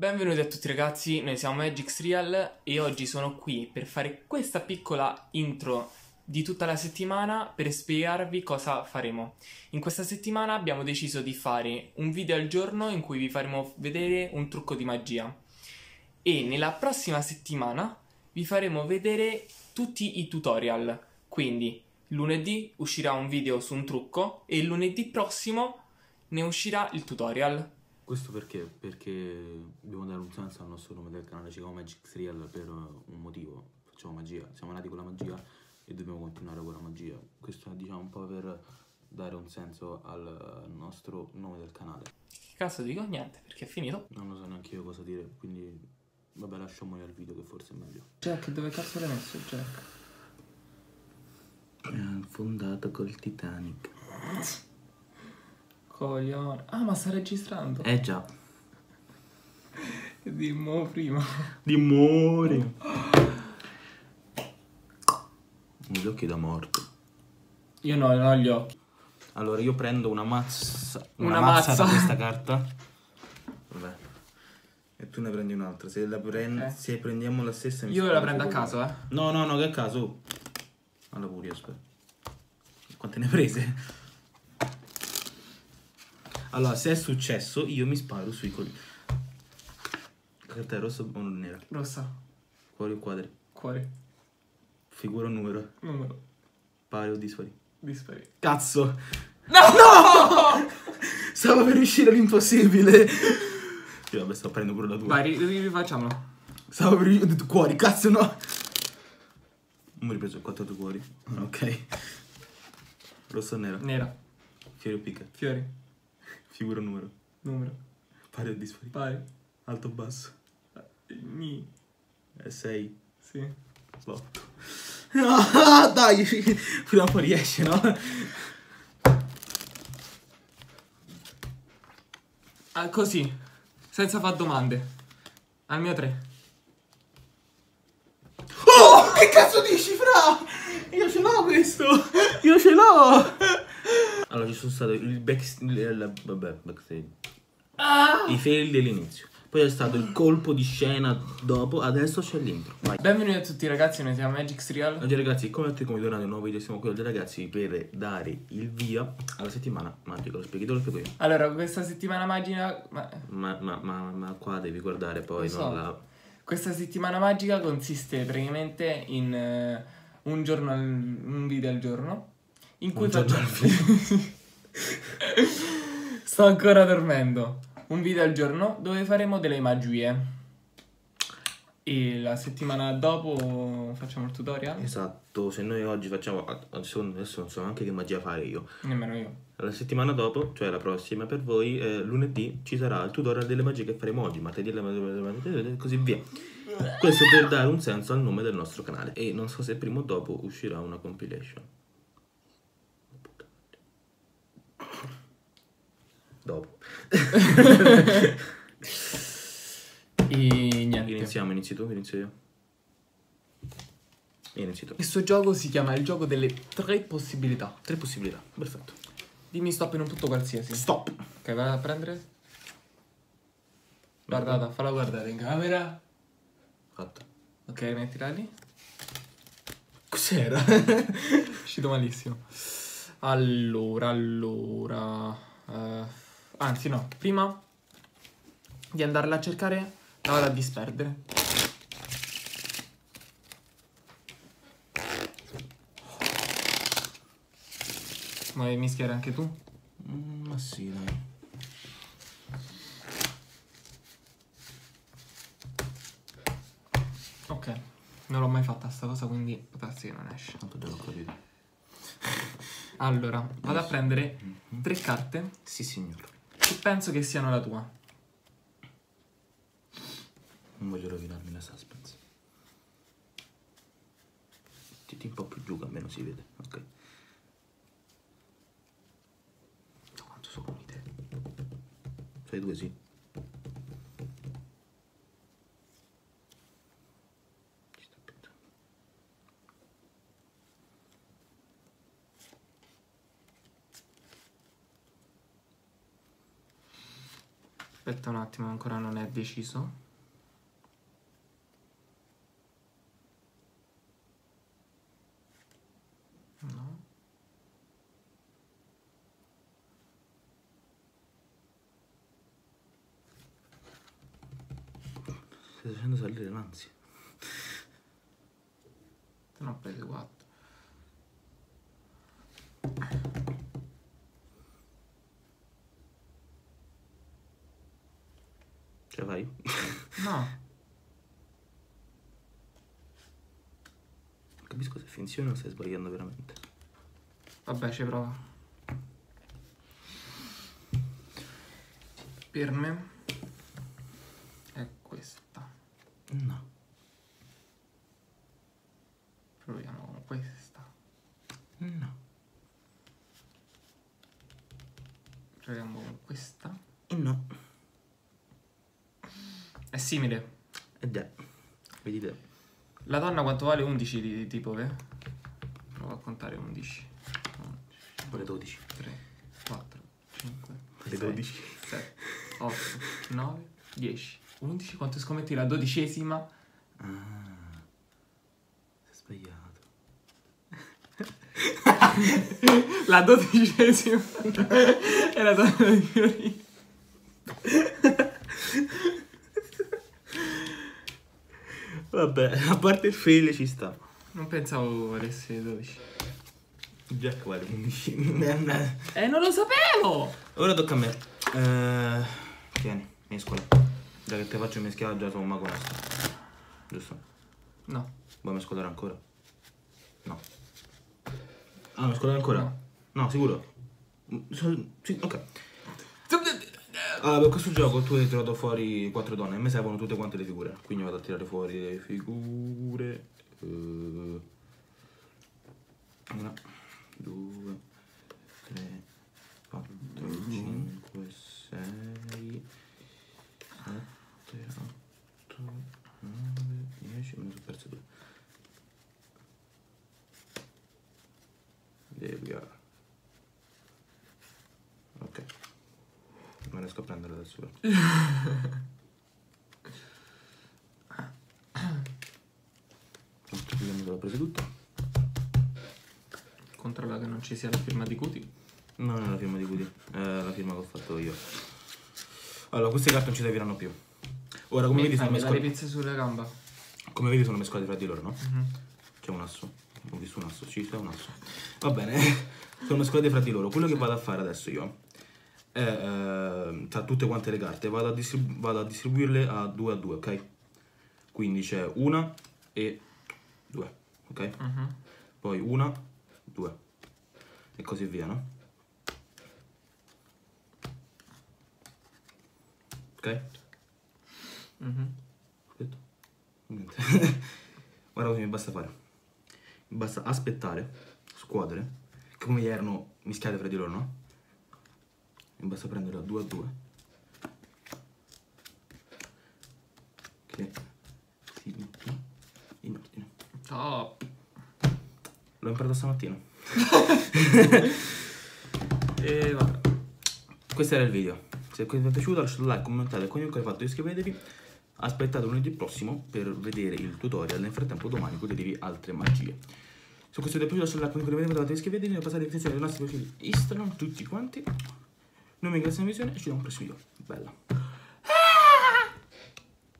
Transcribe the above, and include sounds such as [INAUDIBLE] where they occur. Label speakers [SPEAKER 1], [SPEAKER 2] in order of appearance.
[SPEAKER 1] Benvenuti a tutti ragazzi, noi siamo Magix Real e oggi sono qui per fare questa piccola intro di tutta la settimana per spiegarvi cosa faremo. In questa settimana abbiamo deciso di fare un video al giorno in cui vi faremo vedere un trucco di magia e nella prossima settimana vi faremo vedere tutti i tutorial. Quindi lunedì uscirà un video su un trucco e lunedì prossimo ne uscirà il tutorial.
[SPEAKER 2] Questo perché? Perché dobbiamo dare un senso al nostro nome del canale, ci chiamiamo Magic Real per un motivo, facciamo magia, siamo nati con la magia e dobbiamo continuare con la magia. Questo è diciamo un po' per dare un senso al nostro nome del canale.
[SPEAKER 1] Che cazzo dico? Niente, perché è finito.
[SPEAKER 2] Non lo so neanche io cosa dire, quindi vabbè lasciamoli al video che forse è meglio.
[SPEAKER 1] Jack, dove cazzo l'hai messo Jack?
[SPEAKER 2] È fondato col Titanic. [LAUGHS]
[SPEAKER 1] Coglione. Ah, ma sta registrando.
[SPEAKER 2] Eh già. [LAUGHS]
[SPEAKER 1] Dimmo prima.
[SPEAKER 2] Dimori. Gli occhi da morto.
[SPEAKER 1] Io no, non ho gli occhi.
[SPEAKER 2] Allora io prendo una mazza.
[SPEAKER 1] Una
[SPEAKER 2] mazza,
[SPEAKER 1] mazza.
[SPEAKER 2] da questa carta. [LAUGHS] Vabbè. E tu ne prendi un'altra. Se, la prend-
[SPEAKER 1] Ok.
[SPEAKER 2] se prendiamo la stessa mi
[SPEAKER 1] Io la prendo a caso, eh.
[SPEAKER 2] No, no, no, che a caso. Alla pure, aspetta. Quante ne prese? Allora, se è successo, io mi sparo sui colli. Carta è rossa o nera?
[SPEAKER 1] Rossa.
[SPEAKER 2] Cuori o quadri?
[SPEAKER 1] Cuore.
[SPEAKER 2] Figura o numero?
[SPEAKER 1] Numero.
[SPEAKER 2] Pari o dispari?
[SPEAKER 1] Dispari.
[SPEAKER 2] Cazzo! No! Stavo per riuscire all'impossibile. Io vabbè, sto prendendo pure la tua.
[SPEAKER 1] Vai, ri- ri- rifacciamolo.
[SPEAKER 2] Stavo per riuscire. Ho detto cuori, cazzo no! Non ho ripreso quattro tuoi cuori. Ok. Rosso o nero?
[SPEAKER 1] Nera.
[SPEAKER 2] Fiori o picca?
[SPEAKER 1] Fiori.
[SPEAKER 2] Figura o numero?
[SPEAKER 1] Numero.
[SPEAKER 2] Pari o dispari?
[SPEAKER 1] Vai.
[SPEAKER 2] Alto o basso?
[SPEAKER 1] Ni.
[SPEAKER 2] Eh, 6.
[SPEAKER 1] Sì.
[SPEAKER 2] L'otto. Ah, [LAUGHS] dai! [LAUGHS] Prima o poi riesce, no?
[SPEAKER 1] Ah, così. Senza far domande. Al mio 3.
[SPEAKER 2] Che cazzo dici, fra? Io ce l'ho questo! Io ce l'ho! Allora, ci sono stato il back... il- vabbè, backstage. I fail dell'inizio. Poi è stato il colpo di scena dopo, adesso c'è l'intro.
[SPEAKER 1] Benvenuti a tutti ragazzi, noi siamo Magix Real.
[SPEAKER 2] Oggi ragazzi, come tutti come tornati a un nuovo video, siamo qui oggi ragazzi per dare il via alla settimana magica. Lo spieghi, te lo spiego io.
[SPEAKER 1] Allora, questa settimana magica... Ma...
[SPEAKER 2] Ma, ma, ma, ma qua devi guardare poi,
[SPEAKER 1] Lo so.
[SPEAKER 2] non la...
[SPEAKER 1] Questa settimana magica consiste praticamente in eh, un giorno, al- un video al giorno. In cui facciamo... [LAUGHS] Sto ancora dormendo. Un video al giorno dove faremo delle magie. E la settimana dopo facciamo il tutorial?
[SPEAKER 2] Esatto, se noi oggi facciamo... Adesso, adesso non so neanche che magia fare io.
[SPEAKER 1] Nemmeno io.
[SPEAKER 2] La settimana dopo, cioè la prossima per voi, eh, lunedì ci sarà il tutorial delle magie che faremo oggi, martedì e così via. Questo per dare un senso al nome del nostro canale. E non so se prima o dopo uscirà una compilation. Dopo. [LAUGHS] [LAUGHS] Iniziamo, inizi tu, inizio io. Inizi tu.
[SPEAKER 1] Questo gioco si chiama il gioco delle tre possibilità.
[SPEAKER 2] Tre possibilità, perfetto.
[SPEAKER 1] Dimmi stop in un punto qualsiasi.
[SPEAKER 2] Stop!
[SPEAKER 1] Ok, vai a prendere. Guardata, falla guardare in camera.
[SPEAKER 2] Fatto.
[SPEAKER 1] Ok, mettila lì.
[SPEAKER 2] Cos'era?
[SPEAKER 1] È [LAUGHS] uscito malissimo. Allora, allora. eh, anzi, no, prima di andarla a cercare, la vado a disperdere. Vuoi mischiare anche tu?
[SPEAKER 2] Mm, ma sì, dai.
[SPEAKER 1] Ok, non l'ho mai fatta sta cosa, quindi darsi che non esce.
[SPEAKER 2] Tanto già l'ho capito. [LAUGHS]
[SPEAKER 1] Allora, vado a prendere tre carte
[SPEAKER 2] Sì, signor.
[SPEAKER 1] che penso che siano la tua.
[SPEAKER 2] Non voglio rovinarmi la suspense. Titti un po' più giù che almeno si vede. Ok. Ma Quanto sono con te? Sei due sì.
[SPEAKER 1] Aspetta un attimo, ancora non è deciso. No.
[SPEAKER 2] Stai facendo salire l'ansia.
[SPEAKER 1] Te ne ho prese 4.
[SPEAKER 2] Ce la fai?
[SPEAKER 1] No.
[SPEAKER 2] Non capisco se finzione o stai sbagliando veramente.
[SPEAKER 1] Vabbè, ci prova. Per me è questa.
[SPEAKER 2] No.
[SPEAKER 1] Proviamo con questa.
[SPEAKER 2] No.
[SPEAKER 1] Proviamo con questa.
[SPEAKER 2] E no.
[SPEAKER 1] È simile.
[SPEAKER 2] Ed è. Vedi te.
[SPEAKER 1] La donna quanto vale 11 di tipo, eh? Provo a contare 11. 11,
[SPEAKER 2] Vale 12.
[SPEAKER 1] 3, 4, 5,
[SPEAKER 2] Vale 12.
[SPEAKER 1] 7, 8, 9, 10. 11, quanto scommetti la dodicesima?
[SPEAKER 2] Ah. Sei sbagliato. [LAUGHS]
[SPEAKER 1] La dodicesima è la donna di Fiorino.
[SPEAKER 2] Vabbè, a parte il fail ci sta.
[SPEAKER 1] Non pensavo valesse 12.
[SPEAKER 2] Jack vale 11.
[SPEAKER 1] Eh, non lo sapevo!
[SPEAKER 2] Ora tocca a me. Eh, tieni, mescola. Già che te faccio meschiare già sono un mago. Giusto?
[SPEAKER 1] No.
[SPEAKER 2] Vuoi mescolare ancora? No. Ah, mescolare ancora?
[SPEAKER 1] No.
[SPEAKER 2] No, sicuro? So- sì, ok. Allora, per questo gioco tu hai tirato fuori quattro donne. A me servono tutte quante le figure. Quindi vado a tirare fuori le figure. Eh, una, due, tre, quattro, cinque, sei, sette, otto, nove, dieci. Me ne sono perse due. There we are. Ok. Non riesco a prendere adesso. però. [COUGHS] Vediamo se l'ho preso tutto.
[SPEAKER 1] Controlla che non ci sia la firma di Cuti.
[SPEAKER 2] No, non è la firma di Woody, è la firma che ho fatto io. Allora, queste carte non ci serviranno più. Ora, come vedi, sono
[SPEAKER 1] dare le
[SPEAKER 2] mescolate.
[SPEAKER 1] pizze sulla gamba.
[SPEAKER 2] Come vedi, sono mescolate fra di loro, no?
[SPEAKER 1] Mhm.
[SPEAKER 2] C'è un asso. Ho visto un asso, sì, c'è un asso. Va bene, [LAUGHS] sono mescolate fra di loro. Quello che vado a fare adesso io è, eh, tra tutte quante le carte, vado a, distribu- vado a distribuirle a due a due, ok? Quindi c'è una e due, ok?
[SPEAKER 1] Mhm.
[SPEAKER 2] Poi una, due. E così via, no? Ok?
[SPEAKER 1] Mhm.
[SPEAKER 2] Aspetta. Niente. [LAUGHS] Guarda cosa mi basta fare. Basta aspettare, squadre, che come erano mischiate fra di loro, no? Mi basta prendere a due a due. Che si mettono in ordine.
[SPEAKER 1] Top.
[SPEAKER 2] L'ho imparato stamattina. [LAUGHS]
[SPEAKER 1] E vabbè.
[SPEAKER 2] Questo era il video. Se vi è piaciuto lasciate un like, commentate, comunque fatto iscrivetevi. Aspettate lunedì prossimo per vedere il tutorial. Nel frattempo domani godetevi altre magie. Se questo vi è piaciuto lasciate like, comunque commentate, iscrivetevi e passate in descrizione dei nostri profili Instagram, tutti quanti. Non mi ringrazio la visione e ci vediamo al prossimo video. Bella.